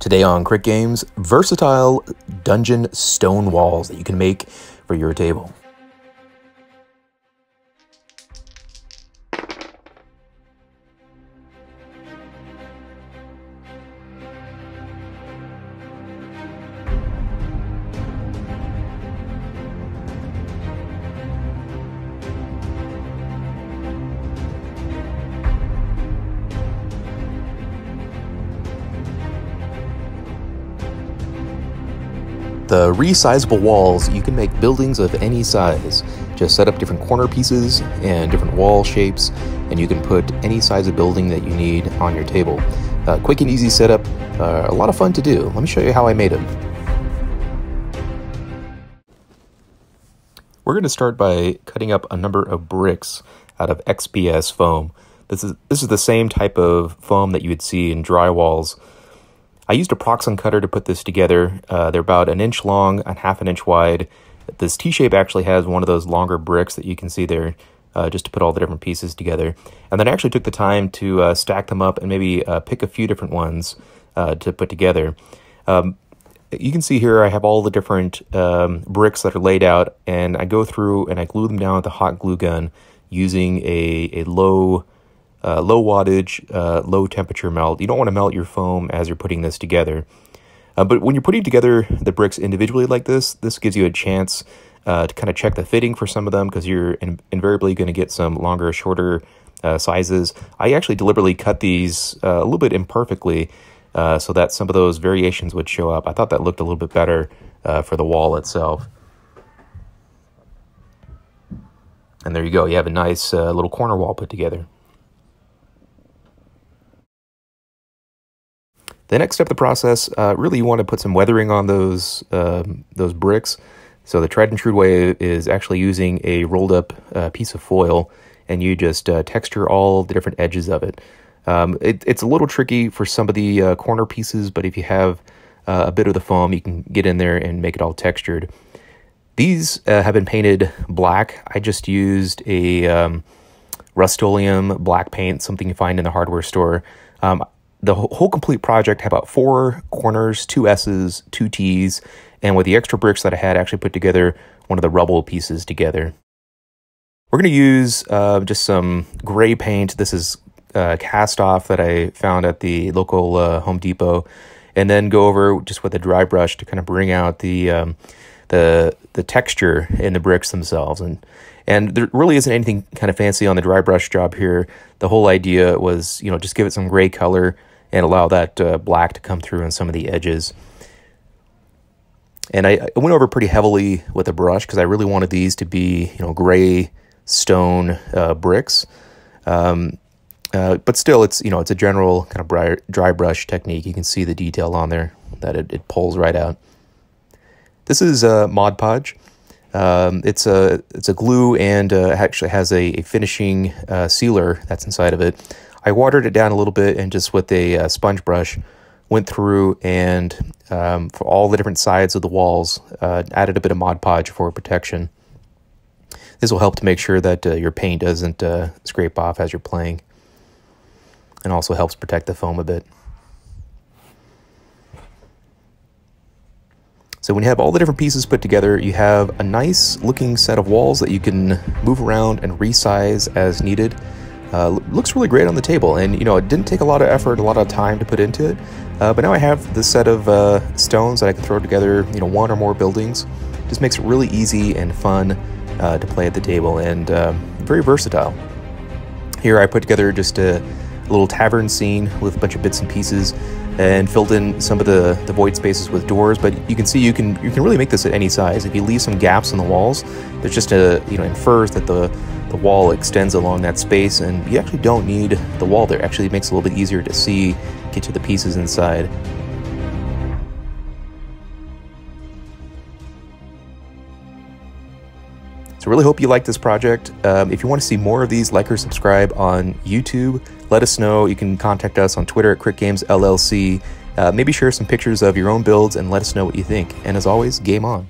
Today on Crit Games, versatile dungeon stone walls that you can make for your table. The resizable walls, you can make buildings of any size. Just set up different corner pieces and different wall shapes, and you can put any size of building that you need on your table. Uh, quick and easy setup, uh, a lot of fun to do. Let me show you how I made them. We're going to start by cutting up a number of bricks out of XPS foam. This is, this is the same type of foam that you would see in drywalls I used a Proxxon cutter to put this together. Uh, they're about an inch long and half an inch wide. This T-shape actually has one of those longer bricks that you can see there uh, just to put all the different pieces together. And then I actually took the time to uh, stack them up and maybe uh, pick a few different ones uh, to put together. Um, you can see here I have all the different um, bricks that are laid out and I go through and I glue them down with a hot glue gun using a, a low uh, low wattage, uh, low temperature melt. You don't want to melt your foam as you're putting this together. Uh, but when you're putting together the bricks individually like this, this gives you a chance uh, to kind of check the fitting for some of them because you're in invariably going to get some longer, shorter uh, sizes. I actually deliberately cut these uh, a little bit imperfectly so that some of those variations would show up. I thought that looked a little bit better for the wall itself. And there you go. You have a nice little corner wall put together. The next step of the process, uh, really you want to put some weathering on those, um, those bricks. So the tried and true way is actually using a rolled up uh, piece of foil and you just uh, texture all the different edges of it. Um, it. It's a little tricky for some of the uh, corner pieces, but if you have uh, a bit of the foam, you can get in there and make it all textured. These uh, have been painted black. I just used a um, Rust-Oleum black paint, something you find in the hardware store. Um, the whole complete project had about four corners, two S's, two T's, and with the extra bricks that I had, I actually put together one of the rubble pieces together. We're going to use uh, just some gray paint. This is uh, cast off that I found at the local uh, Home Depot, and then go over just with a dry brush to kind of bring out the um, the the texture in the bricks themselves. And and there really isn't anything kind of fancy on the dry brush job here. The whole idea was, you know, just give it some gray color, and allow that uh, black to come through on some of the edges. And I, I went over pretty heavily with a brush because I really wanted these to be, you know, gray stone uh, bricks. Um, uh, but still, it's you know it's a general kind of dry, dry brush technique. You can see the detail on there that it, it pulls right out. This is uh, Mod Podge. Um, it's a it's a glue and uh, actually has a, a finishing uh, sealer that's inside of it. I watered it down a little bit and just with a uh, sponge brush went through and um, for all the different sides of the walls uh, added a bit of Mod Podge for protection. This will help to make sure that uh, your paint doesn't uh, scrape off as you're playing and also helps protect the foam a bit. So when you have all the different pieces put together, you have a nice looking set of walls that you can move around and resize as needed. Uh, looks really great on the table, and you know it didn't take a lot of effort, a lot of time to put into it. Uh, but now I have this set of uh, stones that I can throw together, you know, one or more buildings. Just makes it really easy and fun uh, to play at the table, and um, very versatile. Here I put together just a, a little tavern scene with a bunch of bits and pieces and filled in some of the, the void spaces with doors. But you can see you can you can really make this at any size. If you leave some gaps in the walls, there's just a you know infers that the the wall extends along that space, and you actually don't need the wall there. Actually, it makes it a little bit easier to see, get to the pieces inside. So really hope you like this project. Um, if you want to see more of these, like or subscribe on YouTube. Let us know. You can contact us on Twitter at Crit Games LLC. Uh, maybe share some pictures of your own builds and let us know what you think. And as always, game on.